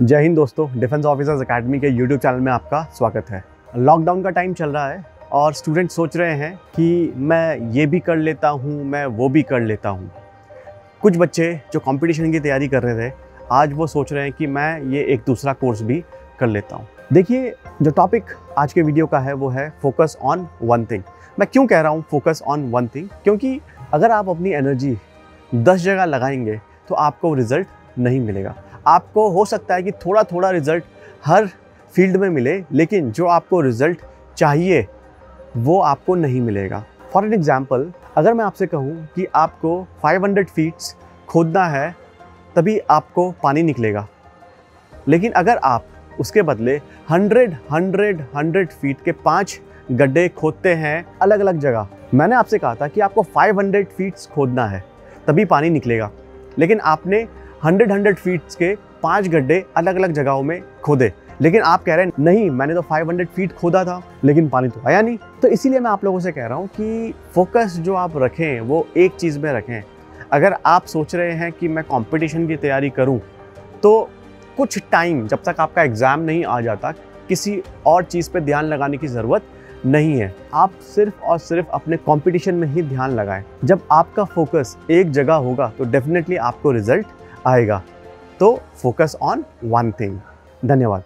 जय हिंद दोस्तों defence officers academy के यूट्यूब चैनल में आपका स्वागत है। लॉकडाउन का टाइम चल रहा है और स्टूडेंट सोच रहे हैं कि मैं ये भी कर लेता हूँ, मैं वो भी कर लेता हूँ। कुछ बच्चे जो कंपटीशन की तैयारी कर रहे थे, आज वो सोच रहे हैं कि मैं ये एक दूसरा कोर्स भी कर लेता हूँ। देखिए, जो टॉपिक आज के वीडियो का है, वो है फोकस ऑन वन थिंग मैं क्यों कह रहा हूँ फोकस ऑन वन थिंग क्योंकि अगर आप अपनी एनर्जी दस जगह लगाएँगे तो आपको रिज़ल्ट नहीं मिलेगा। आपको हो सकता है कि थोड़ा थोड़ा रिज़ल्ट हर फ़ील्ड में मिले, लेकिन जो आपको रिज़ल्ट चाहिए, वो आपको नहीं मिलेगा। फॉर एन एग्ज़ाम्पल अगर मैं आपसे कहूँ कि आपको 500 फीट्स खोदना है, तभी आपको पानी निकलेगा। लेकिन अगर आप उसके बदले 100 100 100 फीट के पाँच गड्ढे खोदते हैं अलग अलग जगह। मैंने आपसे कहा था कि आपको 500 फीट्स खोदना है, तभी पानी निकलेगा। लेकिन आपने हंड्रेड हंड्रेड फीट्स के पाँच गड्ढे अलग अलग जगहों में खोदे। लेकिन आप कह रहे हैं, नहीं, मैंने तो 500 फीट खोदा था, लेकिन पानी तो आया नहीं। तो इसीलिए मैं आप लोगों से कह रहा हूँ कि फोकस जो आप रखें, वो एक चीज़ में रखें। अगर आप सोच रहे हैं कि मैं कंपटीशन की तैयारी करूँ तो कुछ टाइम जब तक आपका एग्ज़ाम नहीं आ जाता, किसी और चीज़ पे ध्यान लगाने की ज़रूरत नहीं है। आप सिर्फ़ और सिर्फ़ अपने कंपटीशन में ही ध्यान लगाएँ। जब आपका फोकस एक जगह होगा तो डेफिनेटली आपको रिज़ल्ट आएगा। तो फोकस ऑन वन थिंग धन्यवाद।